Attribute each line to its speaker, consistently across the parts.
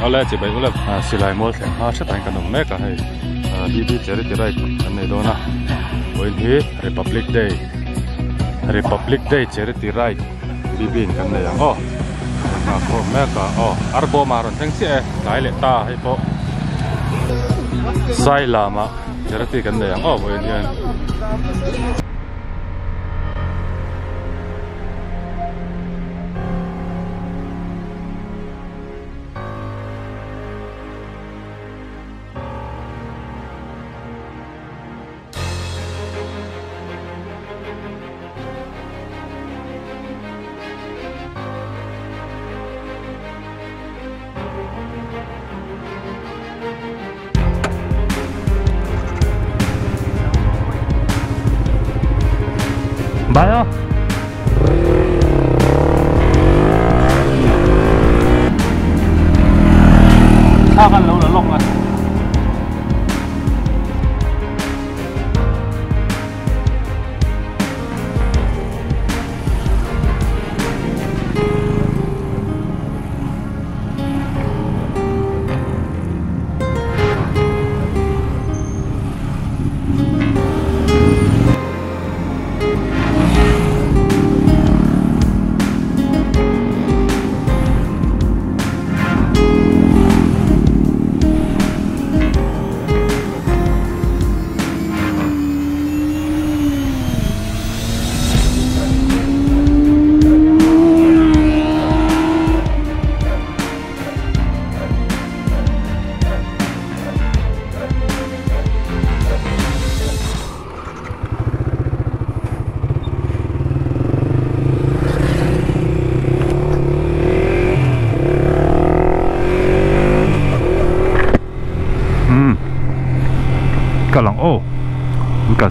Speaker 1: nó là chỉ bảy cũng là à xì lại mua thành ha chất thành cả đồng mét cả hay à đi đi chơi đi chơi cái này đó na. Với thế Republic Day. Republic Day chơi đi chơi đi bên cái này à oh mà có mét cả oh arbo mà rồi thằng xe lại lệ ta hay po sai là mà chơi đi cái này à oh với thế 痛啊！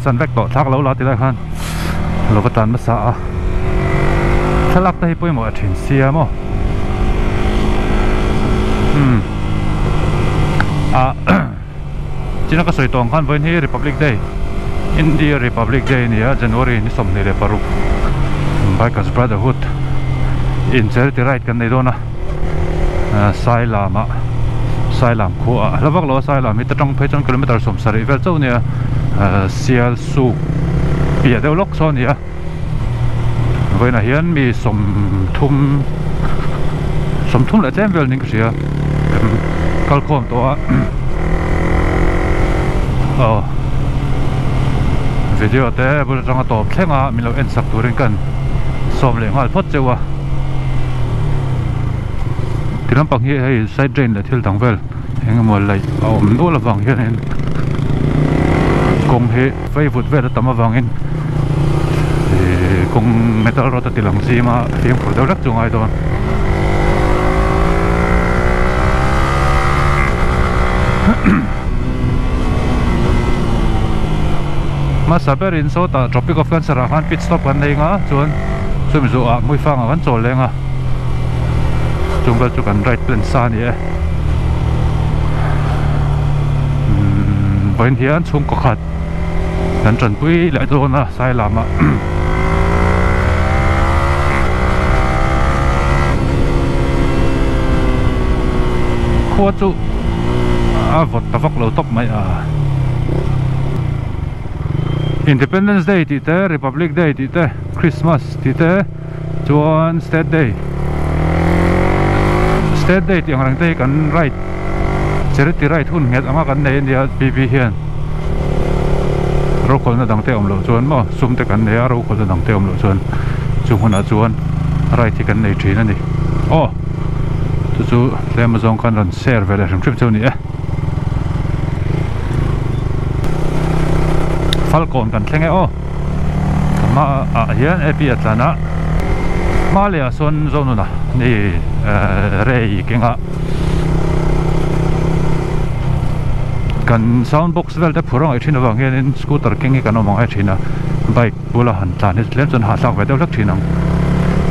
Speaker 1: Cả sân vách tọ thác lâu lá tí lại khan. Lâu có tàn mất xã. Thế lắc đây bôi một trình xìa mô. Ừ. À. Chỉ nó có sợi tòng khan với hi Republic Day. India Republic Day ni January ni som ni le paruk. Bikers Brotherhood. In charity right kan nei dona. Sai lama. sai lam khu a lavak lo sai lam hita tong phei chon kilometer som sari vel chau nia sial su pia deuh lok saw nia voina hian mi som thum som thum la chem vel ning ria kal khom to a oh video te bu tanga top thlenga mi lo en sak turin kan som le ngal phot chewa tiram pang hi hei side drain la thil dang vel heng mo lai a om no la wang hian in kong he fei vut vel tam awang in. Kong metal rota tilang si ma hiam phur deuh rak chungai don ma saber in so ta, tropic of cancer han pit stop gần đây nga chuẩn chumi zu a mui vẫn a lên chol chúng ta chụp kan right lên xa nhỉ e boin hian có khát khat kan tran pui lai do na sai lama khua chu a vot ta vak lo top mai a Independence Day ti te Republic Day ti te Christmas ti te chuan State Day state day tiang rang day kan right charity right hun nget anga kan nei india bb hian ro khol na dang te om lo chuan mo sum te kan nei a ro khol na dang te om lo chuan chung hun a chuan right ti kan nei thin ani oh tu chu le amazon kan ron share vele rim trip chu ni e falcon kan thlenge o ma a hian epi atlana malia son zonuna ni rei kenga kan sound box vel te phurang ai thina wang hian scooter kengi kan omang ai thina. Bike bula han tlan ni lem chon ha sak ve deuh lak thinang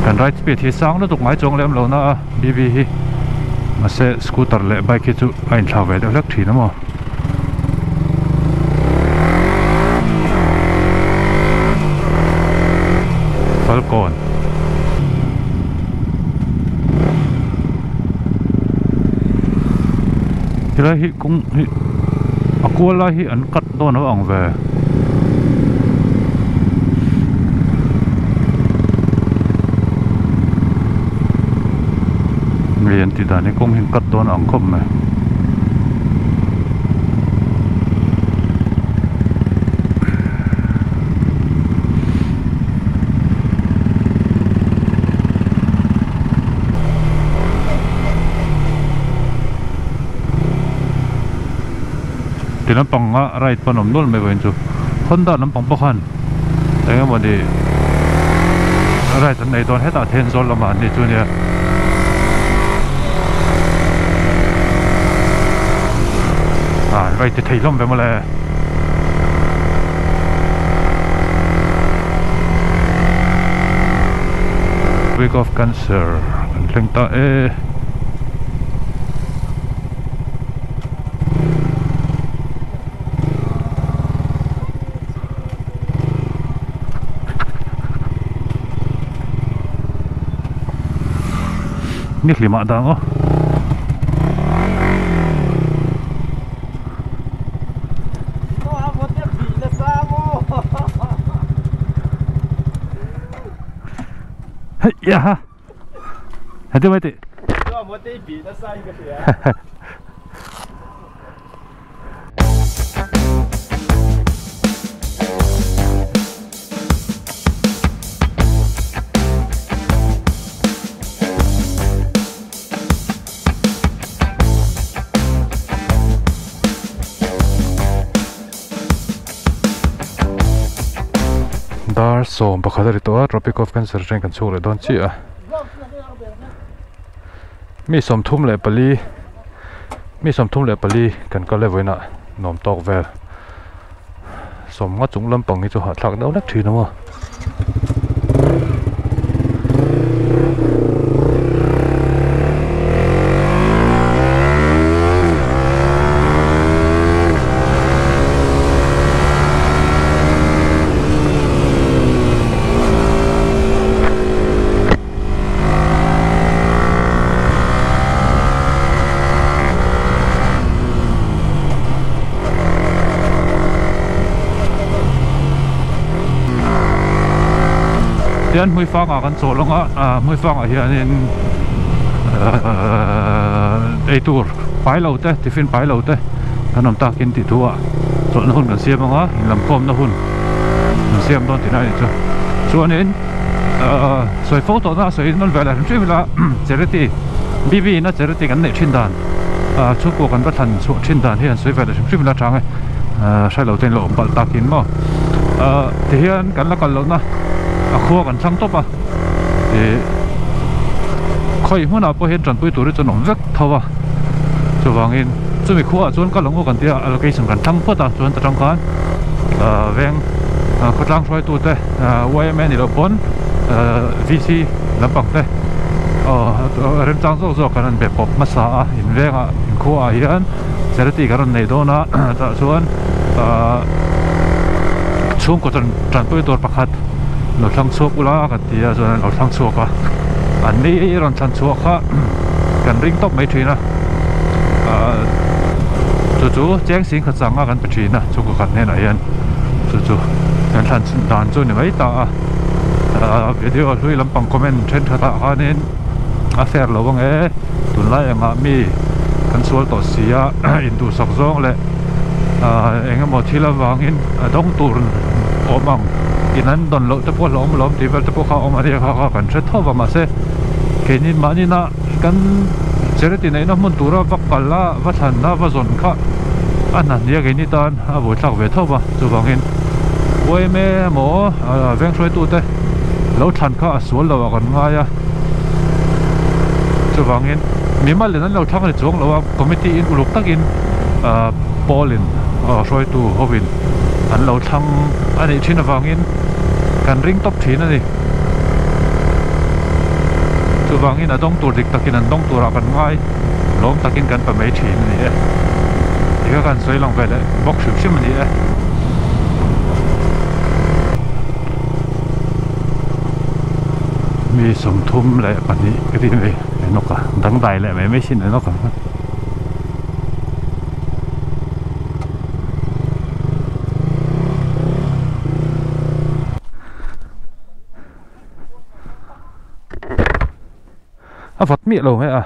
Speaker 1: kan right speed hi sang nó tuk mai chong lem lo na bb hi. Mà se scooter le bike chú anh ain thla đâu lắc lak thina mà, Falcon. Hi la hi kung hi cua la hi an cắt đôn nó ong về. Miền thì đã này cũng hình cắt đôn ong không này thì nó bằng á tin phần pang nôn mày vậy chứ hơn đó nó bằng bốc hơn thế pakhan ay mo di right an nei hết heta ten làm ăn đi chú nhỉ ah, à vậy thì thấy lắm về mà là week of cancer. Leng ta eh Niech lima dang
Speaker 2: cái bị là sao mô
Speaker 1: Ya ha. Hadi mati.
Speaker 2: Nó một cái
Speaker 1: som pakhat ri to Tropic of Cancer train kan chule don chi a. Mi som thum le pali. Mi som thum le pali kan ka le voina nom tok vel. Som nga chung lam pang hi chu ha thlak dau nak dân mùi phong ở con số luôn á à, phong ở hiện nên ai ờ, tour phải lâu thế thì phiên phải lâu thế. Anh nằm ta kiến thì thua số nó hôn cả xiêm không á làm phom nó hôn. Xiêm đó thì này ờ, cho cho nên soi phố đó soi nó về là chúng ờ, mình là chỉ là BB nó chỉ đi gần này chuyên đàn. À chú cô gần bất thần số chuyên đàn hiện soi về là chúng mình là trang ấy. À sai lâu tên lộ bật ta kiến mà à thì hiện cái là còn lâu nữa a khua kan thlang top a e khoi hmuna po hen tran pui tur chu nom vek thawa chu wangin chumi khua chuan ka longo kan tia allocation kan thang phota chuan ta trong con à kan a veng ko tlang hroi tu te YMN là bốn à VC là bằng te ờ rem chang zo zo kan be pop masa a in venga in khua hian charity karon nei dona ta chuan chung ko tran tran pui tur pakhat เราทั้งสวกุลากันที่ส่วนเราทั้งสวกอันนี้เราทั้งสวกกันริงต้องไม่ทีนะจู่ๆแจ้งสิงขัดสังกันไปทีนะจุกขัดเนี่ยไหนยันจู่ๆยันทันด่านจู่เนี่ยไม่ตาวิดีโอลุยลำปังคอมเมนต์เทรนทัดฮานินอาเซอร์เราว่าไงตุนไล่ยังมีกันสวลต่อเสียอินดูสักซองเลยเอ็งก็หมดที่ละวางอินต้องตุนโอมัง lo an don lo te lom lom ti vel kha om ari kha kha kan ma se na kan nei na mun tura kala va than na va zon kha ya tan a bo thak ve chu oi me mo veng tu te lo than kha a lo kan nga ya chu mi le nan lo thang ni lo committee in uluk polin tu hovin anh ấy trên là thina wangin kan ring top thina ni chu wangin a dong là đông tuổi là dong ngoài, lốm kan ngai lom takin kan pa này, thin các e xoay lòng soi lang vele bok shim mình đi e mi sum thum le pani cái gì này nó cả đắng đài lại mấy mấy xin nó cả. Vật miệng lâu mẹ à?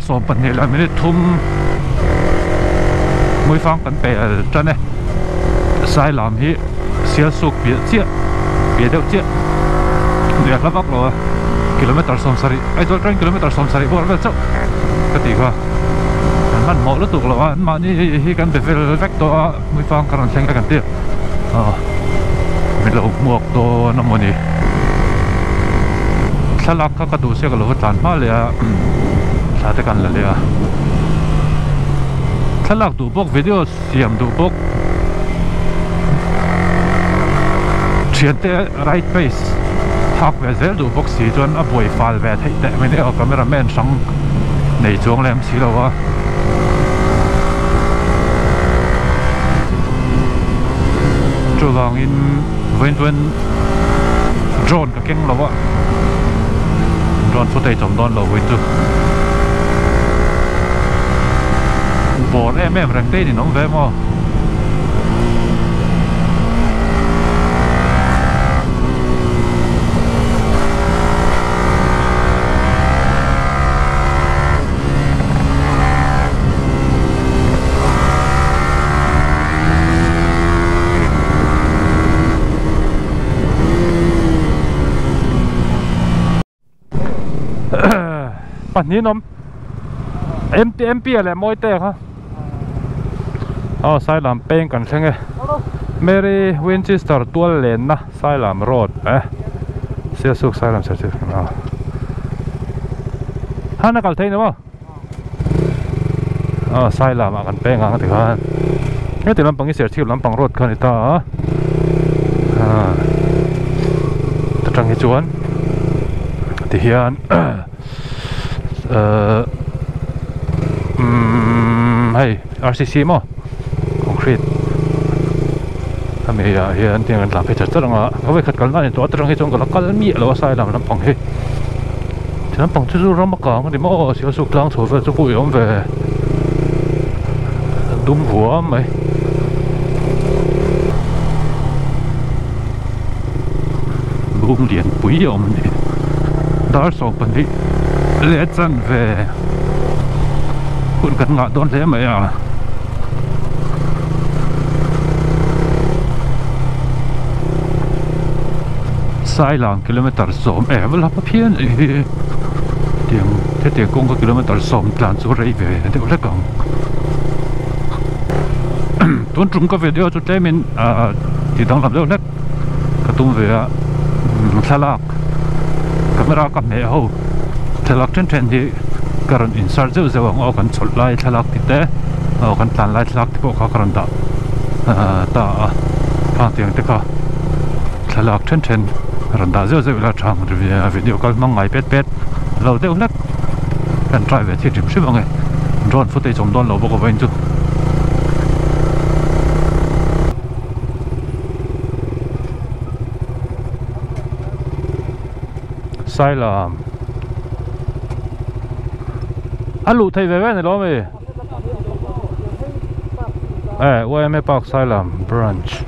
Speaker 1: Số so pan là mình đi thum mui phang kan pe tra này sai làm thì xe sụp pia chia pia đâu chia. Được la bak lo km xong sari ai cho trên km xong sari bỏ vel chỗ cái gì kha kan man mo lu tuk lo an ma ni hi kan be vector vek to mui phang cái thleng kan ti à mi lo muak to na mo ni thlalak ka ka du se ka lo tlan te kan la le a thlalak du bok video siam du bok thian te right face thak ve zel du bok si chuan a boi fal ve thei te mai ne o cameraman sang nei chuang lem si lo a chu wang in wen wen drone ka keng lo a drone footage om don lo wen tu bor em em rang te ni nong ve moปันนี้นมเอ็มเอ็มปีอะไรมอยเตะครับ อ๋อสายลำเป้งกันใช่ไหมเมรีวินชิสเตอร์ตัวเลนนะสายลำโรดเอ๊ะเสียสุกสายลำเสียสุกอ่าฮันนักอะไรนะวะอ๋อสายลำกันเป้งกันที่กันนี่ติดลำปังยี่เสียที่ลำปังโรดกันอีตาอ่าตะจังฮิจวนที่เฮียน uh, mm, hei, RCC mo concrete. Kami ya hian tiang an tlang phe char anga awe khat kal na ni to atrang hi chong kal kal mi lo sai lam lam pang hi chan pang chu chu ram ka ng di mo sia su klang chu ve chu ku yom ve dum hua mai bum lian pui yom ni dar so pan hi lẽ chân về cũng cần ngã đón thế mà à sai lang kilometer som e vel ha papien e tiang te te kong kilometer som tlan chu rei ve de le kang tuan trung ka video chu temin a ti dang lam lo net ka tum ve a thalak camera ka me ho thalak chen chen hi karon insert zeu zeu ang o kan chol lai thalak ti te o kan tlan lai thalak ti po kha karon da ta. Ka tiang te kha thalak chen chen karon da zeu zeu la chang video kal mang ngai pet pet. Lo deuh lek kan try ve thi dim shim ange drone footage om don lo bo ko vain chu. Asylum về thei này ve ne lo me. Eh, em bác sai làm brunch.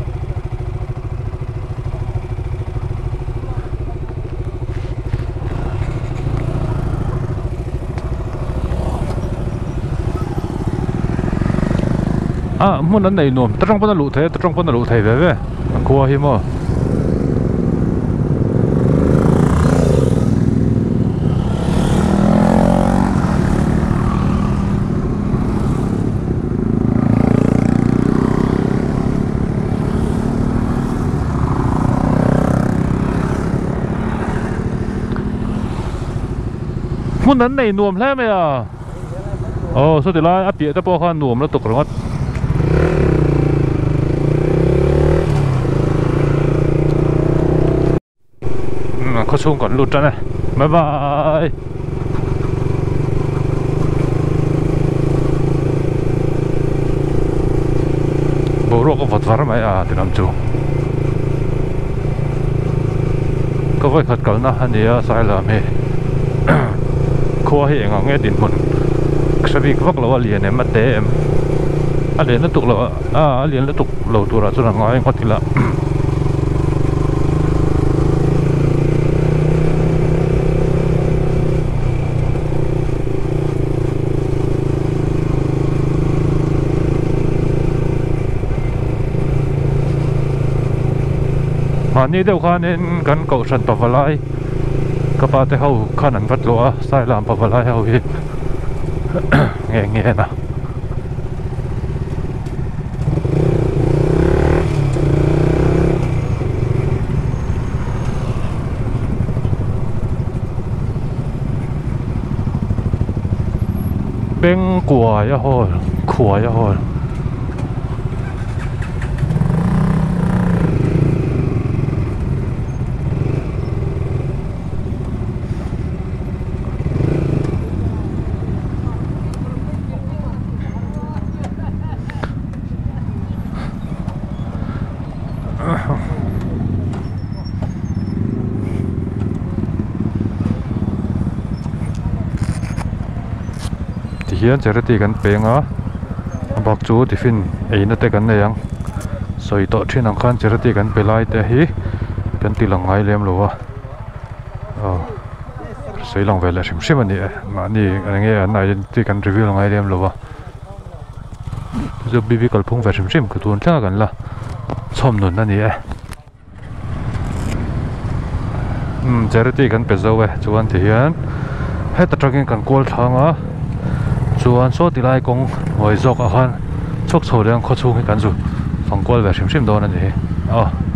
Speaker 1: À muốn ăn này nôm trăng trong bọn lũ thế, tất trong bọn lũ thế về về. Qua hi mà muốn ăn này nôm thế mày à? Ờ, Ồ số tiền lại áp địa ta bỏ khan nuông nó tụt rồi có xuống còn lụt ra này. Bye bye. Bố ruộng có vật vara mấy à thì làm chú có vậy thật cẩn na hắn đi sai là mẹ khoa hiện ngang nghe tin một. Sẽ bị vấp lâu liền em, mất em. À liền nó tục lâu à liền nó tục lâu tuổi ra cho nó ngói ngon thì là ผ่านนี้เดี๋ยวข้าเน้นกันเกาะฉันตบลายก็ปาแต่เขาขานันวัดหลัวใส่ลามปบลายเอาพี่เงี้ยเงี้ยนะเป็งกัวยะฮอลขัวยะฮอล hian charity kan penga bak chu tifin eina te kan nei ang soi to thin ang khan charity kan pelai te hi. Kan ti langai lem lo wa. Oh. Soi lang vela shim shim ani e. ma ni ange an identity kan review langai lem lo wa. Zo bibi kalphung ve shim shim ku tun tla kan la. Chom nun ani e. 음 제르티 간 베자웨 저한테 희한 헤드 트럭인 간 골탕아 chuan saw ti lai cũng ngoi zawk a khan chok chho reng khaw chung hi kan zu phòng quay ve hrim hrim dawn ani hi. A a.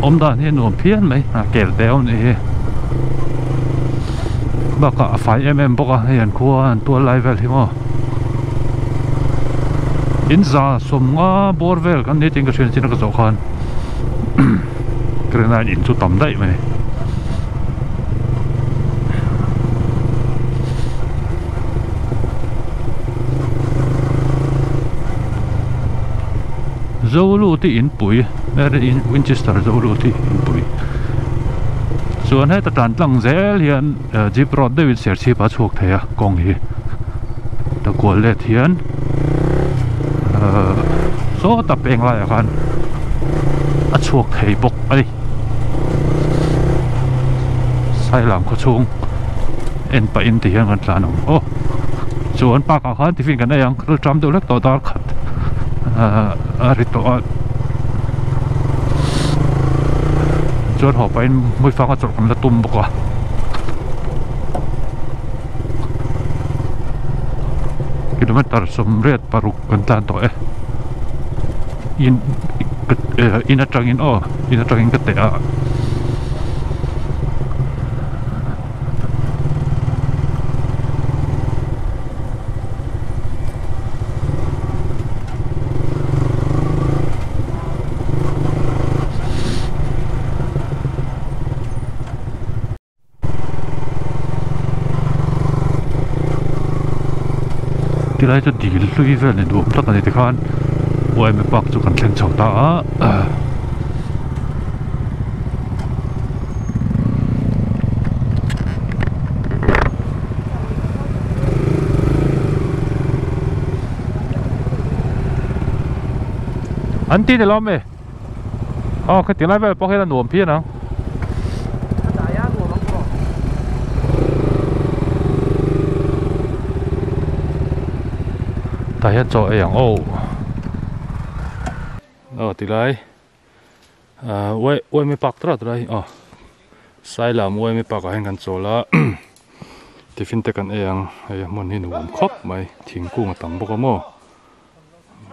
Speaker 1: ôm awm dan hi nuam phian mai a đéo này, ni cả baka a fai mm bawk hiền hei an tua an tual lai vel hi maw in za som nga bor vel kan ni ting ka hrian chin ka zo khan grenade in chu tam dai mai Zolu ti in pui er in Winchester Zolu ti in pui chuan he ta tan tlang zel hian jeep road david ser chi pa chhuak theia kong hi ta kual le hian so ta peng lai khan a chhuak thei bok ai sai lam kho chung en pa in ti hian kan tlan o chuan pa ka khan ti fin kan ayang ral tram deuh lek to dar khat ritual chốt họ phải mới ho pa chỗ mui fang a chawr kan la tum bawk a kilometer som riat paruk kan tlan to e in in atangin o in atangin ka te lai cho di lui vel ni du plat ani te khan wai me pak chu kan thlen chho ta a
Speaker 3: an ti de lo me อ๋อคือถึงแล้วไปพอให้เราหน่วมพี่น้อง นในที่ข้านโอ้ยไม่ปักจุกันเข่งเฉาตาอ่ะ anh tin thì lo mày ờ cái tiếng nói về bao nhiêu là nuông phía nào tại hiện chỗ ấy ô ờ thì lại à quay quay mới bạc ra rồi ờ sai làm quay mới bạc ở hàng chỗ là thì phiên tây cần ấy ấy muốn hình nuông khóc mày thiên cung tầm bốc mò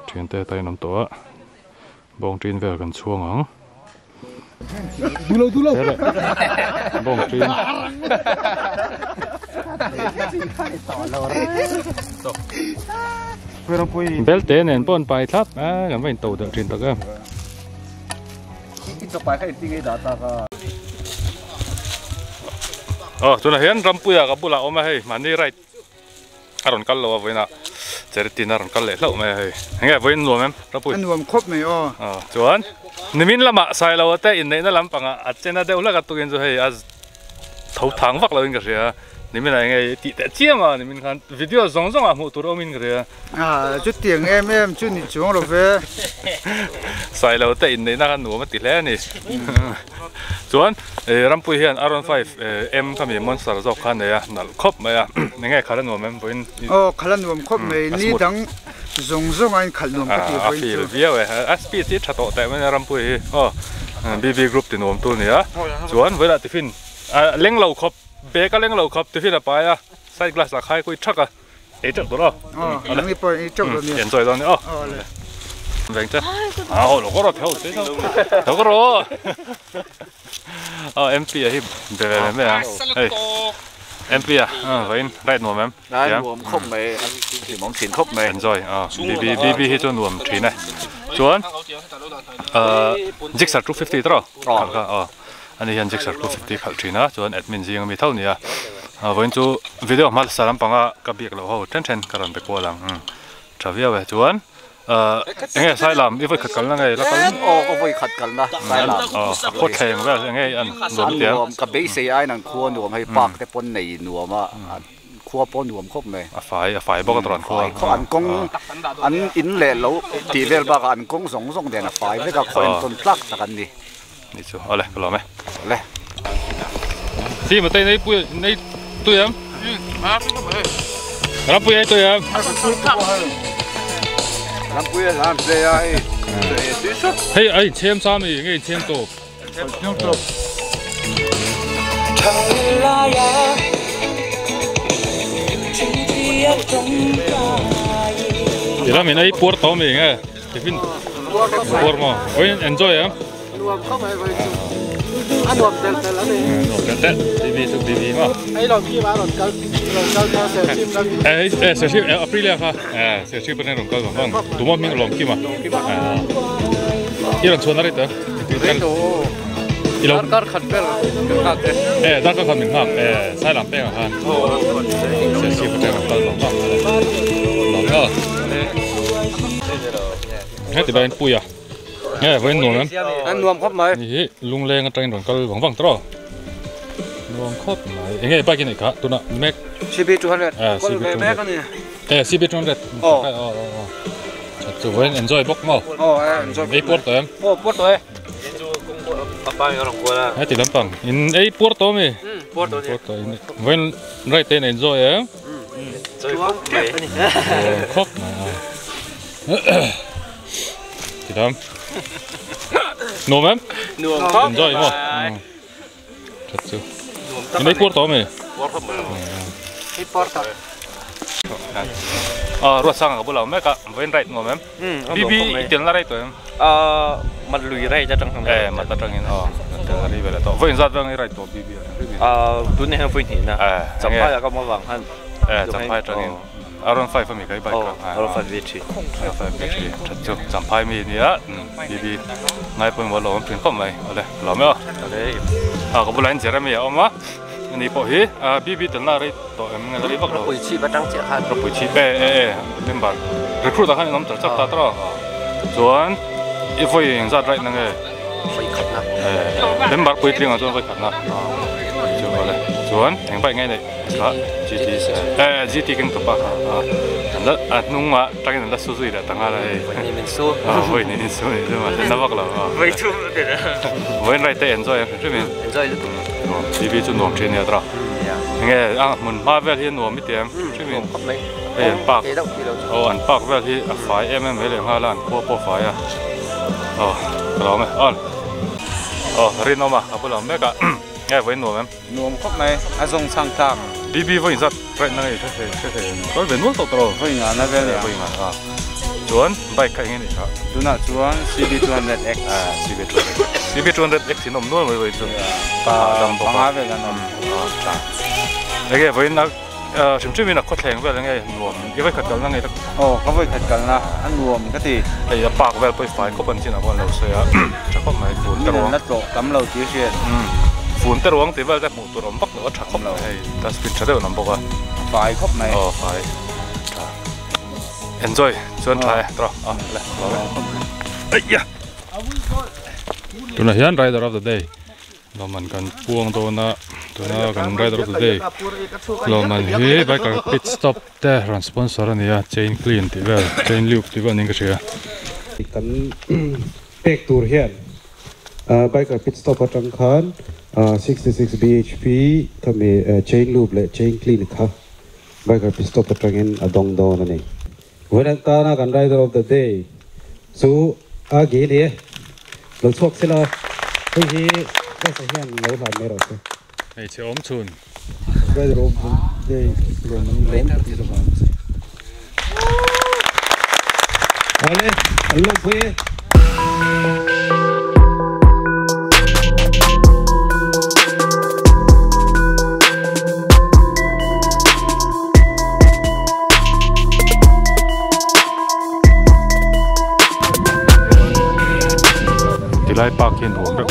Speaker 3: chuyện tây tay nằm tổ bong trên về gần chuông hả
Speaker 2: Du lâu du lâu.
Speaker 3: thế đấy bong trên
Speaker 2: Quay ra quay.
Speaker 3: bel tế nên bon bài thấp à gần vậy tàu được trên tàu cơ
Speaker 2: Cái chụp bài cái tiếng ấy đã ta ka.
Speaker 3: ờ chỗ này hiện ram puya cái bula ôm hay mà đi right aron kallo với nè chơi tin aron kalle lâu mà hay nghe với luôn em ram puya
Speaker 2: Anh nuông khóc mày ô.
Speaker 3: ờ chuan nimin lama sai lo te in nei na lam panga a chena de ula ka tu gen zo hei az thau thang vak lo in ka ria nimin ai ngai ti te chiam à nimin khan video zong zong a mu tur omin ka ria
Speaker 2: À, chút tiếng em em chút nhị chuông rồi về.
Speaker 3: te in nei na kan nu ma ti le ni chuan e rampui hian aron 5 em kami monster zo khan ne ya nal khop ma ya nge khala nu mem boin
Speaker 2: Ô, khăn nuông khóc mày
Speaker 3: à,
Speaker 2: ni đắng zong zong anh khăn nuông cái
Speaker 3: a
Speaker 2: vậy
Speaker 3: feel
Speaker 2: chứ.
Speaker 3: via we a speed ti thato te ma rampui hi o bb group ti nom tu ni ya chuan với lại tiffin à leng lâu khop bé cái leng lâu khop tiffin là bài à side glass là khai quay chắc à ấy chắc đó
Speaker 2: Ờ, anh đi bơi chụp rồi nè.
Speaker 3: enjoy đó nữa
Speaker 2: Ờ,
Speaker 3: veng chứ à hồi nó có rồi theo thế nó có rồi ờ mp à hi về về về à hey mp à vậy right nuông em Yeah.
Speaker 4: nuồm khóc mày, thì món thịt khóc mày.
Speaker 3: enjoy à bb bb hi cho nuông trí này chuan ờ jigsaw 250 đó
Speaker 4: Ờ.
Speaker 3: ờ anh ấy hiện jigsaw 250 khảo trí na chuan admin riêng mi thâu nè à với chú video mal salam panga ka biak lo ho ten ten karan be ko lang um travia we chuan ờ nghe sai làm if khát kalna ngai la kal
Speaker 4: Ô, có vui khát cần đó. Sai làm.
Speaker 3: ờ khot theng we nghe an lom
Speaker 4: Ăn
Speaker 3: tiang
Speaker 4: nuồm, cái bể xe ai nàng khua nuồm hay bạc cái pon này nuồm á. Khua pon nuồm khóc mày.
Speaker 3: a fai a fai bok tron ko
Speaker 4: Phải, có ăn công, ăn in lệ lâu, tỷ lệ bạc ăn công giống giống đèn là phải với cả khoen
Speaker 3: Ờ.
Speaker 4: tôn plak ta cần đi.
Speaker 3: ni chu ole ko me
Speaker 4: Lệ.
Speaker 3: si ma tay nei pu nei tu yam ra pu ai tu yam
Speaker 4: Làm quê làm xe ai.
Speaker 3: hey ai chem sa mi ngai chem to Ira min ai por to mi ngai Kevin por mo oi enjoy am
Speaker 2: Nuông khóc mày vậy chứ. Anh nuông tel tel lắm đi.
Speaker 3: no kate bibi tu bibi ma
Speaker 2: Ai lòng kia mà lòng câu, lòng câu theo sẽ chim lắm.
Speaker 3: eh eh se ship aprilia kha eh se ship ne rong ka bang tu mo ming lom ki ma ah iran chuan ari ta ilong
Speaker 4: Dar khát bel. Khát đấy.
Speaker 3: eh dar ka khan min ngak eh sai lam pe nga khan se ship ne rong ka lom ma lom yo hết thì bên pui à nghe với nuông em
Speaker 4: Ăn nuồm khóc mày.
Speaker 3: ni lung leng atang ron kal wang wang tro nuông khop mai nge ba ki nei ka tu na mek
Speaker 4: CB 200.
Speaker 3: à
Speaker 4: Con
Speaker 3: CB
Speaker 4: về
Speaker 3: 200.
Speaker 4: mẹ con nè.
Speaker 3: eh si bit on red
Speaker 4: Ồ.
Speaker 3: oh oh oh chu wen enjoy bok mo
Speaker 4: Ồ, em rồi.
Speaker 3: ei port em
Speaker 4: Ồ, bớt rồi.
Speaker 3: hai ti lampang in ei port to me
Speaker 4: Bớt rồi.
Speaker 3: port to in when right then enjoy em khop mai ti dam no mem
Speaker 4: Nuồm
Speaker 3: enjoy mo chu chu in ei port to me
Speaker 4: Cái bớt rồi.
Speaker 3: à ruột sang cái bữa lâu mấy cả when right no mem bibi tiền la right to em
Speaker 5: Ờ, mặt lùi đây cho trong thằng
Speaker 3: eh mata tangin oh tengah ri bela to when zat bang right to bibi
Speaker 5: Ờ, tuần này hàng phơi nhỉ nè.
Speaker 3: eh
Speaker 5: Chẳng phải là có một vàng hơn.
Speaker 3: eh sampai tangin around 5 fami kai bike
Speaker 5: Ồ,
Speaker 3: ka
Speaker 5: nó phải vị trí.
Speaker 3: around 5 battery chat chu sampai mi ni a bibi ngai pun wa lo pin khom mai ole lo me
Speaker 5: Ở đấy.
Speaker 3: a ko bulain jera mi oma
Speaker 1: อันนี้พอเฮอ่าบีบีเตลน่าไรต่อเอ็มเงินอะไรบ้างเรา
Speaker 6: ปุ๋ยชีพตั้งเจ้าค่ะ
Speaker 1: เราปุ๋ยชีเป้เอเอเป็นบัตรรีครูต่างกันน้ำจัดจับตาตรอส่วนอีฟยังจัดไรนั่งเอ
Speaker 6: ไฟขับนะ
Speaker 1: เออเป็นบัตรปุ๋ยเตรียมส่วนไปขัดนะส่วนอะไรส่วนแห่งไปไงเนี่ยก็จีทีเออ nuông không phải vậy? Ăn nuông tẹt tẹt lắm này nuông tẹt tẹt tivi sụp tivi mà ấy lòng kia mà lòng cân. Lòng cân cho sửa chip lắm ấy sửa chip Aprilia ha à sửa
Speaker 6: chip bên này lòng cân không?
Speaker 1: Tụi mình mình lòng kia mà. À. Lòng xuân đấy tớ cái đó cái lòng cắt khăn bèn cắt đấy eh đang có khăn
Speaker 6: mình hả eh sai làm bèn hả? Sửa chip
Speaker 1: bên này lòng cân lòng hết thì bạn bùi à? nè với nuông lắm. Ăn nuông
Speaker 6: khóc mấy ý
Speaker 1: lung lên trang đoàn cơ vòng vòng tro. Nuông khóc mấy nghe ba cái này cả tụi nó
Speaker 6: mac. Cb 200
Speaker 1: à cb 200 nè cb 200 ờ ờ, ờ, ờ. chủ với enjoy bốc mau ờ enjoy ấy. Port tụi em ờ port tụi em hết
Speaker 6: thì lắm bằng. In ấy
Speaker 1: port tụi mi port tụi với
Speaker 6: right tên enjoy em. Enjoy khóc khóc Chị
Speaker 1: thơm Nồm em? Nồm khóc Rồi rồi Thật sự Em biết cuốt tóm mày Cuốt không mày Ít cuốt thật Ờ, ruột sang ở bộ lão mấy cả với rạch ngồi em Bí bí tiền là rạch tụi em Ờ, mặt lùi rạch cho trăng thằng này Ê, mặt ta trăng hình ờ Tiền là đi về lại tụi Với ra trăng rạch tụi bí bí Ờ, tuấn này hơn phun hình à Chẳng phải là có mô vàng hơn Ê, chẳng phải
Speaker 4: trăng hình Aron 5 mi kai bike Aron 5 V3 Aron 5 V3 thật chứ chẳng phải mi nữa đi
Speaker 1: đi. Ngay bên vào lòng pin không mày? Ở đây lòng mẹ ở đây. À có bulan chả mi ông á. Ni po hi à bi bi tên là rồi tụi
Speaker 4: em nghe rồi bắt đầu. Buổi chi bắt đăng chả han rồi buổi
Speaker 1: chi bé ê ê. Bên bạn recruit ta han nắm chặt chặt ta tao chuẩn. If we ra right nè phải khát
Speaker 4: nè bên bạn buổi tiếng ở chuẩn phải
Speaker 1: khát nè chuan thành bay ngay này đó. chỉ chỉ eh chỉ chỉ cần tập à thằng đó à nung à trang cái đó suy suy là thằng à
Speaker 4: này vậy
Speaker 1: nên số
Speaker 4: à vậy nên số này thôi mà nên nó bọc
Speaker 1: là vậy chứ thế đó. Vậy này tệ enjoy à chứ mình enjoy chứ. Chỉ biết chút nồng trên này đó nghe à mình ba về thì nồng biết tiệm chứ mình ê anh bạc ô anh bạc về thì phải em em mới được hai lần qua
Speaker 4: qua phải à. Ờ đó mày on ờ, ờ rinom à apple mega nghe với nuông em. Nuông khóc này
Speaker 1: ai dùng sang tam đi đi với vâng, giật. Vậy này thế thế thế thế có về nuông tổ tổ với ngà nó về vâng vâng này với ngà à chuẩn bay cái này hả
Speaker 4: tu
Speaker 1: nào chuẩn. Cb 200 x.
Speaker 4: À cb 200 cb 200 x. Thì nó nuông với với chuẩn ta làm
Speaker 1: bóng á về là nó à cái với nó ờ, chúng chưa biết là có thể về là nghe nuông. Cái với khẩn cần là nghe ồ có với khẩn cần là ăn nuông cái gì? Thì là bạc về phải phải có bệnh gì nào còn lâu xưa chắc có mấy cuốn
Speaker 4: tao lắm lâu chứ chuyện phun tới ruộng thì
Speaker 1: vào ra mù tụi nó nữa chặt không nào ta spin chặt được nằm bốc à phải khóc này. Ờ phải. Enjoy. Chuẩn ờ. thay ờ, ờ, rồi à lại. ấy ya tụi nó hiện rider of the day. Lo man kan puang tôi na to na kan rider of the day. Lo man he phải kan pit stop te ran sponsor này à, chain clean thì vel chain loop
Speaker 7: ti vel ninga sia kan tek tur hian bai kan pit stop ở atang khán. 66 bhp kami uh, chain loop le chain clean kha by ka pistop patangin adong do na ni when ka na kan rider of the day? So a ge le lo chok sela hi hi ka sa hian
Speaker 1: lo ba me ro se ei che om chun
Speaker 7: rider of the day. Lo man len ti ro ba Ale, alo pwe,
Speaker 1: ที่ไล่ปากเขียนหัวเรื่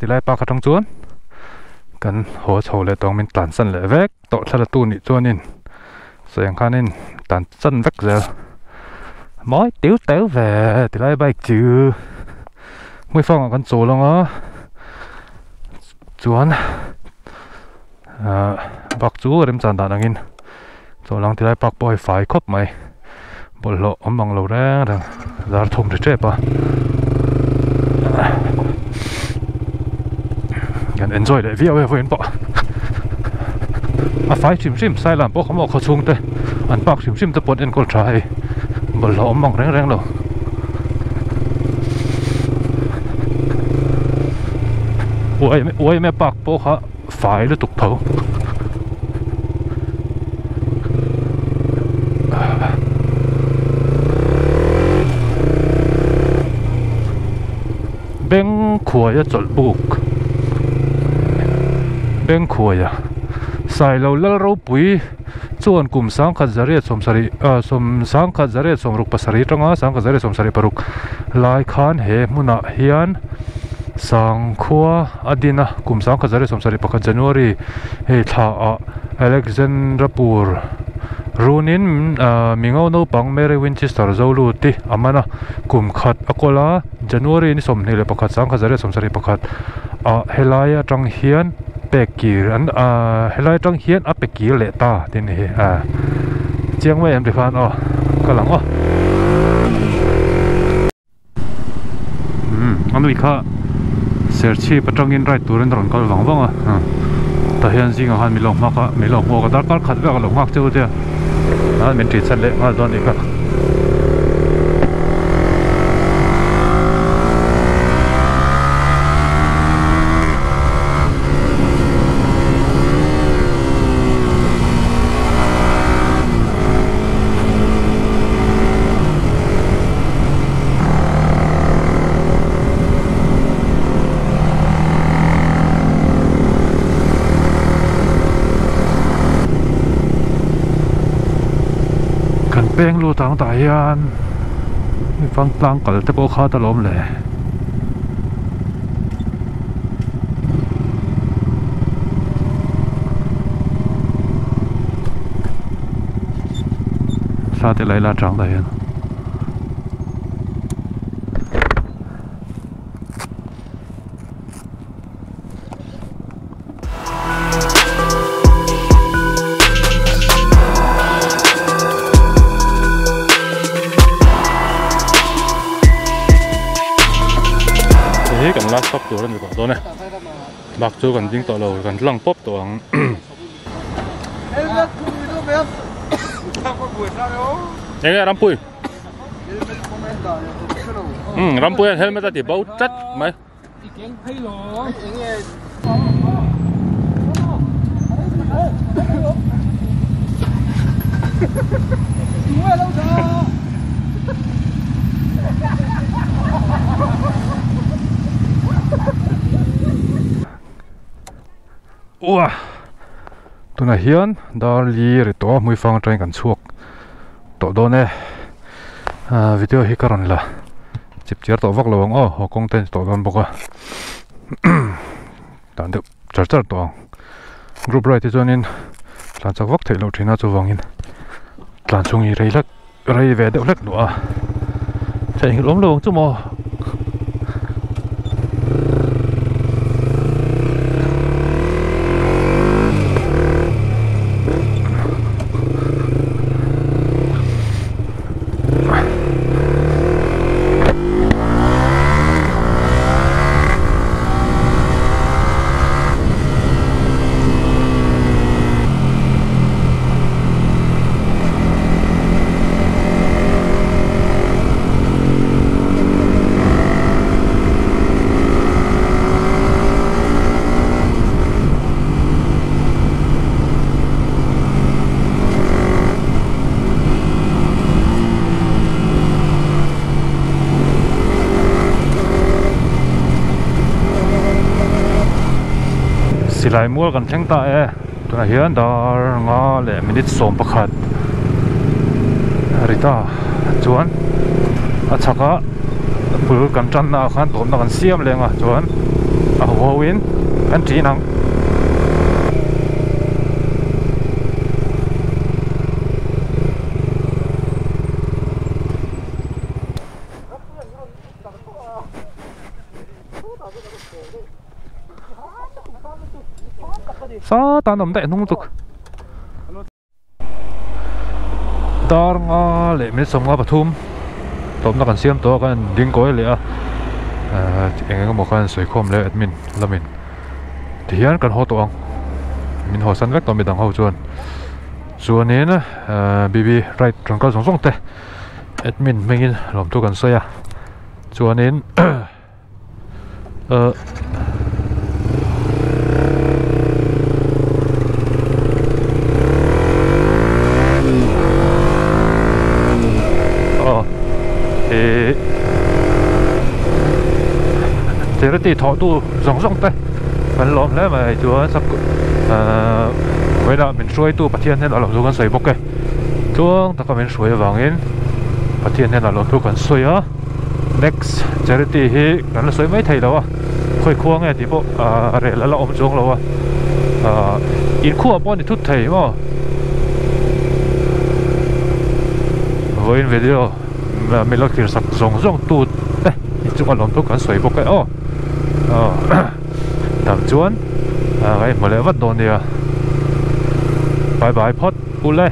Speaker 1: thì lại bao cả trong chuôn cần hỗ trợ lại toàn mình tàn sân lại vét tội thật là tu nị chuôn nên xem khá nên tàn sân vét giờ. Mỗi tiểu tiểu về thì lại bay chứ mới phong ở con chỗ luôn á. Chuôn à bọc chú ở đêm tràn đàn anh chỗ lòng thì lại bọc bồi phải khóc mày. Bộ lộ ông bằng lộ ra rằng giờ thùng thì chết à can enjoy le vi awe voin po a fai chim chim sai lam po khamo kho chung te an pak chim chim te pot en kol tha ai bol lo mong reng reng lo oi me oi me pak po kha fai le tuk tho beng khuya chol buk peng khuai a sai lo lal ro pui chuan kum sang khat zare chom sari a som sang khat zare chom ruk pasari tanga sang khat zare chom sari paruk. Lai khan he muna hian sang khua adina kum sang khat zare chom sari pakhat. January he tha a alexandrapur. Runin mingo no pang mere winchester zolu ti amana kum khat akola. January ni som ne le pakhat sang khat zare chom sari pakhat. A helaya tang hian เปกีอันอ่าเฮลอยจังเฮียนอัเป็กกีเลตาที่นี่อ่าเจียงไว้ยังไปฟันอ๋อก็หลังอ๋ออืมอันนี้ค่ะเสียชีพจังยินไรตัวเรนตรงก็หวังบ้างอะแต่เฮียนจริงอะมีหลงมากก็มีหลงหัวก็ตัดก็ขัดไปก็หลงมากเจ้าเดียวอ่าเป็นติดสันเละมาตอนนี้ก็ lu tang ta hian mi phang tlang kal te pawh kha ta lawm le sa te lai la tang ta hian bóp tổ lên cái tổ này. Bạc chú gần dính tổ lầu gần lăng bóp tổ hàng em là rampui ừ rampui helmet thì bao chất mày. Hãy subscribe cho kênh Ghiền Mì Gõ Để không bỏ lỡ những video
Speaker 2: hấp dẫn ua. Tuna hian dal
Speaker 1: li ri to mui fang train kan chuak
Speaker 2: to do ne a
Speaker 1: video hi karon la chip chiar to vak lo ang o ho kong ten to don boka dan de char char
Speaker 2: to group right
Speaker 1: nên on in tlan chak vak thailo nó chu wangin tlan chung xuống rei lak rei ve về lak nu a thei lom lo chu mo ลายมัวกันเช่งตาเอตัวเฮียนดาร์งาเล่มินิทสมประคัดริตาจวนอาชักะปือกันจันนาขันผมนักันเสียมเลยง่ะจวนอาหัววินกันจีนัง tao nằm tại nung tục. Tar ngó lệ mấy sông nga pathum tôm nó còn xiêm to còn đinh cối lệ à anh một con sưởi khom lệ admin, là mình. Thì hiện cần hỗ tổ mình hồ săn vét tóm bị đang hậu chuồn. Chuồn nến à bb right còn có giống giống tệ. admin mình làm tu cần xây à chuồn nến. ờ thì thì thì thọ tu rong rong tay phần lộn đấy mà chúa sắp à với đó mình xuôi tu bát thiên thế là lộn tu con sấy bốc cái chuông ta có mình xuôi vòng in bát thiên thế là lộn tu con xuôi á. Next charity hi kan là xuôi mấy thầy đâu à khơi khuang nghe thì bộ à, à rẻ là lộn ôm chuông đâu à à in khu bọn thì thút thầy mà. Với video mà mình lo kiểu sắp rong rong tu. Đấy chúng ta làm tu cần sấy bốc cái ô ờ tạm chuan à cái mà lại vắt đồn đi à bye bye, pot. U lê